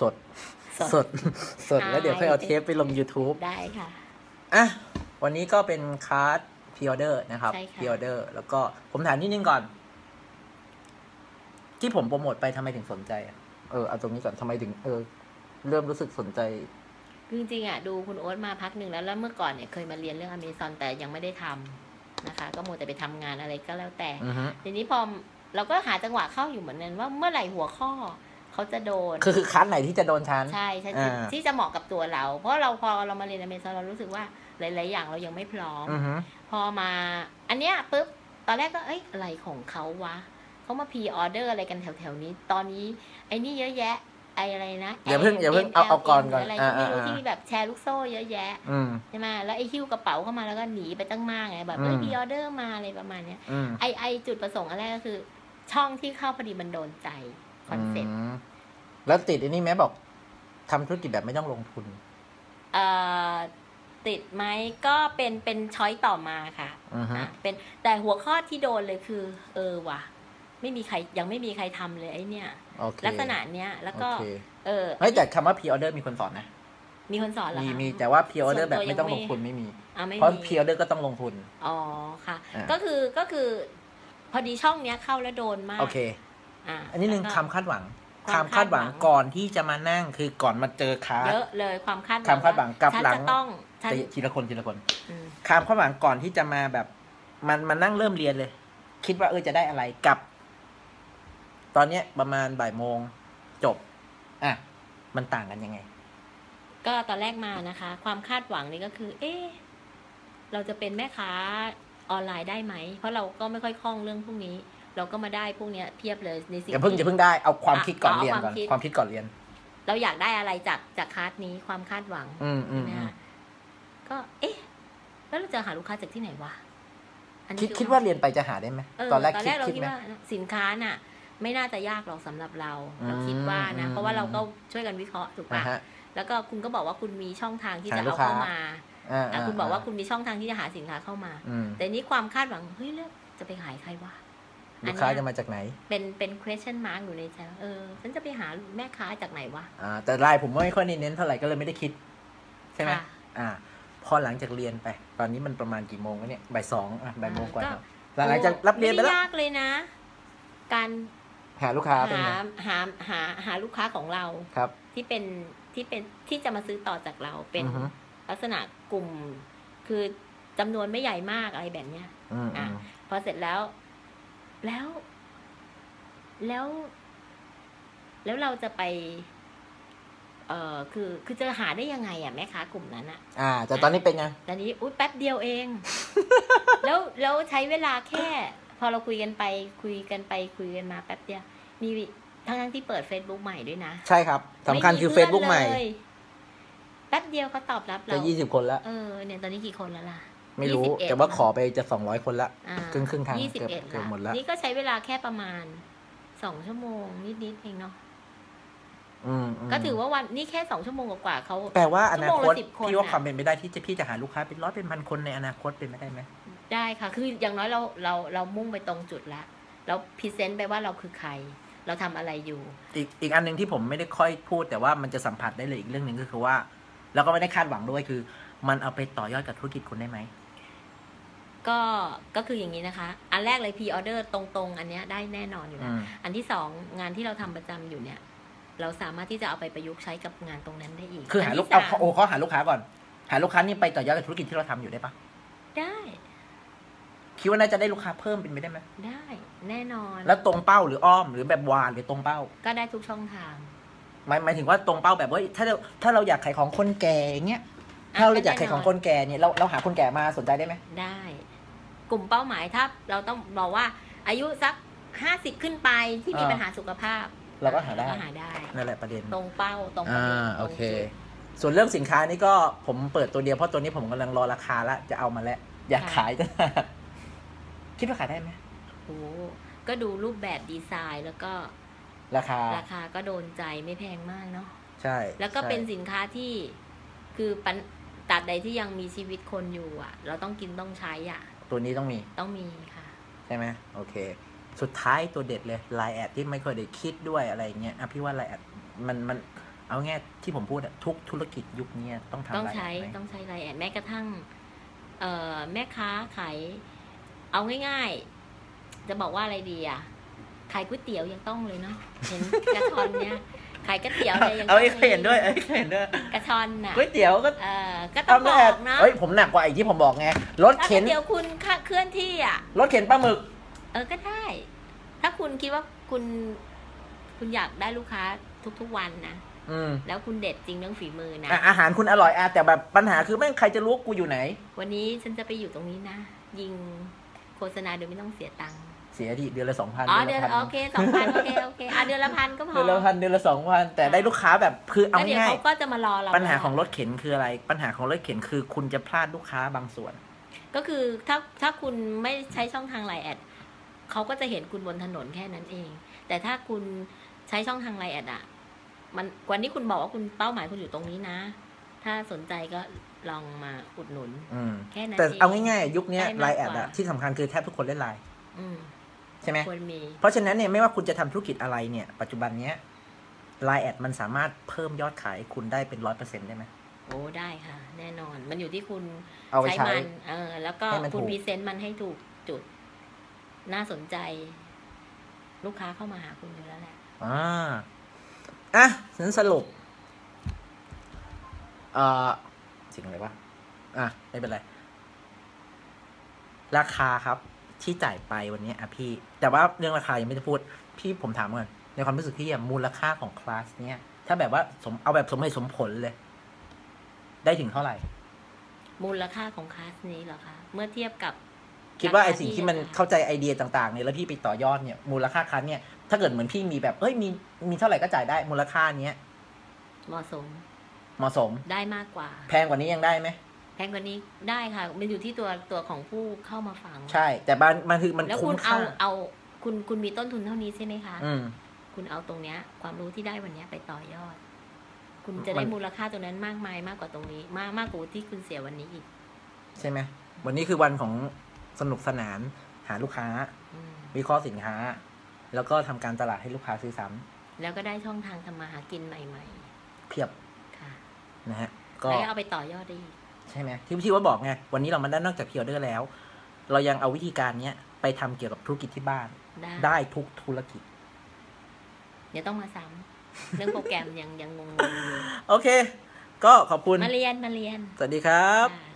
สดสด สด สด แล้วเดี๋ยวค่อยเอาเทปไปลง YouTube ได้ค่ะ อะ วันนี้ก็เป็นคลาส pre-order นะครับใช่ค่ะ pre-order แล้วก็ผมถามนิดนึงก่อน ที่ผมโปรโมทไปทำไมถึงสนใจอะเออเอาตรงนี้ก่อนทำไมถึง เออ เริ่มรู้สึกสนใจจริงๆอะดูคุณโอ๊ตมาพักหนึ่งแล้วแล้วเมื่อก่อนเนี่ยเคยมาเรียนเรื่องอเมซอนแต่ยังไม่ได้ทำนะคะ ก็มัวแต่ไปทำงานอะไรก็แล้วแต่อือฮึทีนี้พอเราก็หาจังหวะเข้าอยู่เหมือนกันว่าเมื่อไหร่หัวข้อ เขาจะโดน คือคือคาร์ดไหนที่จะโดนชั้นใช่ใช่อ่าที่จะเหมาะกับตัวเรา เพราะเราพอเรามาเรียนอเมซอนเรารู้สึกว่าหลายๆอย่างเรายังไม่พร้อมอือฮึพอมา อันเนี้ยปุ๊บตอนแรกก็เอ้ยอะไรของเขาวะเขามา pre order อะไรกันแถวๆนี้ ตอนนี้ไอ้นี่เยอะแยะไอ้อะไรนะอย่าเพิ่งอย่าเพิ่งเอาเอาก่อนก่อนอะไรอ่าก็ไม่รู้อ่าที่แบบแชร์ลูกโซ่เยอะแยะอืมใช่ไหมแล้วไอ้หิ้วกระเป๋าเข้ามาแล้วก็หนีไปตั้งมากไงแบบเอ้ยอืม pre order มาอะไรประมาณเนี้ยอืมไอไอจุดประสงค์อันแรกก็คือ ช่องที่เข้าพอดีมันโดนใจ concept อืม แล้วติดอันนี้แม้บอกทำธุรกิจแบบไม่ต้องลงทุน เอ่อติดไหมก็เป็นเป็น choice ต่อมาค่ะอือฮึอะเป็นแต่หัวข้อที่โดนเลยคือ เออว่ะ ไม่มีใครยังไม่มีใครทำเลยไอ้เนี่ย โอเคลักษณะเนี้ยแล้วก็ โอเคเออไม่แต่คำว่าพ r ออเดอร์มีคนสอนนะ มีคนสอนเหรอมีคะ มีแต่ว่าพ r ออเดอร์ส่แบวนบตัวไม่ต้องยังลไม่งทุนไม่มี อ่าไม่เพราะ มีพ r ออเดอร์ก็ต้องลงทุน อ๋อค่ะ อ่า ก็คือก็คือ พอดีช่องเนี้ยเข้าแล้วโดนมากโอเค อ่าอันนี้หนึ่งแล้วก็คำคาดหวัง คความวามคาดหวังคาดหวังก่อนที่จะมานั่งคือก่อนมาเจอคาร์ดเยอะเลยความคาดความคาดหวังกับฉันหลังจะต้องฉันแต่ทีละคนทีละคนอืมความคาดหวังก่อนที่จะมาแบบ มันมันนั่งเริ่มเรียนเลย คิดว่าเออจะได้อะไรกับ ตอนเนี้ยประมาณบ่ายโมงจบ อะ มันต่างกันยังไง ก็ตอนแรกมานะคะ ความคาดหวังนี่ก็คือ เอ๊ะเราจะเป็นแม่ค้าออนไลน์ได้ไหม เพราะเราก็ไม่ค่อยคล่องเรื่องพวกนี้ เราก็มาได้พวกเนี้ยเพียบเลยในสิ่งอย่าเพิ่งที่อย่าเพิ่งได้เอาความอะคิดก่อนเอาเรียนความก่อนคิดความคิดก่อนเรียน เราอยากได้อะไรจากจากคลาสนี้ความคาดหวังอืมอืใช่มไหมอืมคะก็ เอ๊ะ แล้วเราจะหาลูกค้าจากที่ไหนวะอันนี้คิดคิดว่าเรียนไปจะหาได้ไหมเออตอนแรกตอนคิแรดกเราคิดคิดไหมว่าสินค้าน่ะ ไม่น่าจะยากหรอกสำหรับเราอืมเราคิดว่านะอืมเพราะว่าเราก็ช่วยกันวิเคราะห์ถูกอ่าปะฮะแล้วก็คุณก็บอกว่าคุณมีช่องทางที่หาจะลูเอากค้าเข้ามาอ่าอะคุณบอกว่าคุณมีช่องทางที่จะหาสินค้าเข้ามาอืมแต่นี้ความคาดหวังเฮ้ยเลือกจะไปขายใครวะ ลูกค้าอันเนี้ยจะมาจากไหน เป็นเป็น question mark อยู่ในใจว่าเออ ฉันจะไปหาแม่ค้าจากไหนวะอ่าแต่ไลน์ผมไม่ค่อยเน้นเท่าไหร่ก็เลยไม่ได้คิด ใช่ไหมค่ะอ่า พอหลังจากเรียนไป ตอนนี้มันประมาณกี่โมงแล้วเนี่ยบ่ายสองอะบ่ายโมงกว่าก็ครับหลังจากรับเรียนไปม่แล้วด้ยากเลยนะ การหาลูกค้าเป็นหาไงหาหาหาลูกค้าของเราครับ ที่เป็นที่เป็นที่จะมาซื้อต่อจากเราเป็นอือฮึลักษณะกลุ่ม คือจำนวนไม่ใหญ่มากอะไรแบบเนี้ยอืมอือะมพอเสร็จแล้ว แล้ว แล้ว แล้วเราจะไป เอ่อคือ คือจะหาได้ยังไงอะแม่ค้ากลุ่มนั้นอะ อ่า แต่ตอนนี้เป็นไงตอนนี้อุ้ยแป๊บเดียวเอง แล้วแล้วใช้เวลาแค่ พอเราคุยกันไป คุยกันไปคุยกันมาแป๊บเดียวมีทั้งทั้งๆที่เปิด Facebook ใหม่ด้วยนะ ใช่ครับสำคัญคือไ Facebook ใหม่พื่อนเลยแป๊บเดียวเขาตอบรับจะเรายี่สิบคนละเออเนี่ยตอนนี้กี่คนแล้วล่ะ ไม่รู้ 21แต่ว่าขอไปจะสองร้อยคนละ อ่าครึ่งครึ่งทางยี่สิบเกือบเอ็ดเกือบละหมดละ นี่ก็ใช้เวลาแค่ประมาณสองชั่วโมงนิดๆเองเนาะ อืมมก็ถือว่าวันนี่แค่สองชั่วโมงกว่าๆเขา แปลว่าอนาคตชั่วโมงละ10คนพี่ว่าน่ะ ความเป็นไปได้ที่จะพี่จะหาลูกค้าเป็นร้อยเป็นพันคนในอนาคตเป็นไปได้ไหมได้ค่ะ คืออย่างน้อยเราเราเรามุ่งไปตรงจุดละ เรา present ไปว่าเราคือใคร เราทำอะไรอยู่ อีกอีกอันหนึ่งที่ผมไม่ได้ค่อยพูด แต่ว่ามันจะสัมผัสได้เลยอีกเรื่องหนึ่งก็คือว่า แล้วก็ไม่ได้คาดหวังด้วยคือ มันเอาไปต่อยอดกับธุรกิจคุณได้ไหม ก็ก็คืออย่างนี้นะคะ อันแรกเลยพ r ออเดอร์ตรงๆ อันเนี้ยได้แน่นอนอยู่อืแล้วอันที่สองงานที่เราทำประจำอยู่เนี่ย เราสามารถที่จะเอาไปประยุกต์ใช้กับงานตรงนั้นได้อีกคือหาลูกนเอาที่สมโอ้เขาหาลูกค้าก่อน หาลูกค้านี่ไปต่อยอดกับธุรกิจที่เราทำอยู่ได้ปะได้คิดว่าน่าจะได้ลูกค้าเพิ่มเป็นไปได้ไหมได้แน่นอนแล้วตรงเป้าหรืออ้อมหรือแบบวานหรือตรงเป้า ก็ได้ทุกช่องทางหมายหมายถึงว่าตรงเป้าแบบว่าถ้าเราถ้าเราอยากขายของคนแก่อย่างเงี้ยถ้าเราอยากขายของคนแก่เนี่ยเราเราหาคนแก่มาสนใจได้ไหมได้ กลุ่มเป้าหมายถ้าเราต้องบอกว่าอายุสักห้าสิบขึ้นไปที่มีปัญหาสุขภาพเราก็หาได้ หาได้ นั่นแหละประเด็น ตรงเป้าตรงประอ่าเด็นตโอรงเค จุด ส่วนเรื่องสินค้านี่ก็ผมเปิดตัวเดียวเพราะตัวนี้ผมกำลังรอราคาละจะเอามาแล้ว อยากขายก็ คิดว่าขายได้ไหมโอ้ก็ดูรูปแบบดีไซน์แล้วก็ราคา ราคาก็โดนใจไม่แพงมากเนาะ ใช่แล้วก็ใช่เป็นสินค้าที่คือปันตราบใดที่ยังมีชีวิตคนอยู่อะ เราต้องกินต้องใช้อะ ตัวนี้ต้องมีต้องมีค่ะ ใช่ไหมโอเค สุดท้ายตัวเด็ดเลย LINE@ที่ไม่เคยได้คิดด้วยอะไรเงี้ยอะพี่ว่า LINE@มันมันเอาง่ายที่ผมพูดอะทุกธุรกิจยุคนี้ต้องทำต้องรายใช้ได้ไหมต้องใช้ LINE@แม้กระทั่งเอ่อแม่ค้าขายเอาง่ายๆ จะบอกว่าอะไรดีอะขายก๋วยเตี๋ยวยังต้องเลยเนาะเห็นกระชอนเนี่ย ขายก๋วยเตี๋ยวเนี่ยยังเอาต้องไอ้เคยเห็นด้วยเอ้ยเคยเห็นด้วยกระชอนน่ะก๋วยเตี๋ยวก็เออก็ต้องทำบได้อกนะเฮ้ยผมหนักกว่าไอ้ที่ผมบอกไงรถถ้าก๋เข็วนยเตี๋ยวคุณค่าเคลื่อนที่อะรถเข็นปลาหมึก เออก็ได้ ถ้าคุณคิดว่าคุณ คุณอยากได้ลูกค้าทุกๆวันนะอืมแล้วคุณเด็ดจริงเรื่องฝีมือนะอะอาหารคุณอร่อยอะแต่แบบปัญหาคือแม่งใครจะรู้ว่ากูอยู่ไหน วันนี้ฉันจะไปอยู่ตรงนี้นะ ยิง โฆษณาโดยไม่ต้องเสียตังค์เสียทีเดือนละสองพันอ๋อเดือนละพันโอเคสองพันโอเคโอเคอะเดือนละพันก็พอเดือนละพันเดือนละสองพันแต่ได้ลูกค้าแบบคือเอาแล้วเดี๋ยวง่ายเขาก็จะมารอเราปัญหาของรถเข็นคืออะไร ปัญหาของรถเข็นคือคุณจะพลาดลูกค้าบางส่วน ก็คือถ้าถ้าคุณไม่ใช้ช่องทาง LINE@เขาก็จะเห็นคุณบนถนนแค่นั้นเอง แต่ถ้าคุณใช้ช่องทาง LINE@อะมันวันนี้คุณบอกว่าคุณเป้าหมายคุณอยู่ตรงนี้นะ ถ้าสนใจก็ ลองมาอุดหนุน อืมแค่นั้นเองแต่เอาง่ายๆ ยุคเนี้ยได้มากไลน์แอดกอะว่าที่สำคัญคือแทบทุกคนเล่นไลน์อืมใช่ไหม ควรมี เพราะฉะนั้นเนี่ยไม่ว่าคุณจะทำธุรกิจอะไรเนี่ย ปัจจุบันเนี้ย LINE@มันสามารถเพิ่มยอดขายคุณได้เป็นร้อยเปอร์เซ็นต์ได้ไหม โอ้ได้ค่ะ แน่นอน มันอยู่ที่คุณเอาไปใช้ มันเออ แล้วก็ให้มันคุณถูก present มันให้ถูกจุด น่าสนใจ ลูกค้าเข้ามาหาคุณอยู่แล้วแหละ อ่าอะฉันสรุปเอ่อ สิ่งอะไรวะอะไม่เป็นไร ราคาครับที่จ่ายไปวันนี้อะพี่ แต่ว่าเรื่องราคายังไม่ได้พูด พี่ผมถามก่อนในความรู้สึกพี่อะมูลค่าของคลาสเนี้ยถ้าแบบว่าสมเอาแบบสมเหตุสมผลเลย ได้ถึงเท่าไหร่ มูลค่าของคลาสนี้เหรอคะ เมื่อเทียบกับคิดว่าราคาไอสิ่งที่มันที่ราคาเข้าใจไอเดียต่างๆเนี่ยแล้วพี่ไปต่อยอดเนี่ยมูลค่าคลาสเนี่ยถ้าเกิดเหมือนพี่มีแบบเอ้ยมีมีเท่าไหร่ก็จ่ายได้มูลค่าเนี้ยเหมาะสม เหมาะสม ได้มากกว่า แพงกว่านี้ยังได้ไหมแพงกว่านี้ได้ค่ะ มันอยู่ที่ตัวตัวของผู้เข้ามาฟัง ใช่ แต่บางมันคือมันแล้วคุ้คุมณค่าเอาเอาคุณคุณมีต้นทุนเท่านี้ใช่ไหมคะ อืม คุณเอาตรงเนี้ย ความรู้ที่ได้วันเนี้ยไปต่อยอด คุณจะได้มัน มูลค่าตรงนั้นมากมายมากกว่าตรงนี้ มากมากกว่าที่คุณเสียวันนี้อีกใช่ไหมวันนี้คือวันของสนุกสนานหาลูกค้า อืมวิเคราะห์สินค้า แล้วก็ทำการตลาดให้ลูกค้าซื้อซ้ำแล้วก็ได้ช่องทางทำมาหากินใหม่ เพียบๆค่ะ นะฮะก็แล้วก็เอาไปต่อยอดได้อีกใช่ไหมที่พี่ว่าบอกไงวันนี้เรามาได้นอกจากพิออเดอร์แล้ว เรายังเอาวิธีการเนี้ยไปทำเกี่ยวกับธุรกิจที่บ้านได้ได้ทุกธุรกิจเดี๋ยวต้องมาซ้ำเรื่องโปรแกรมยังยังงงๆอยู่โอเค ก็ขอบคุณมาเรียนมาเรียน สวัสดีครับค่ะ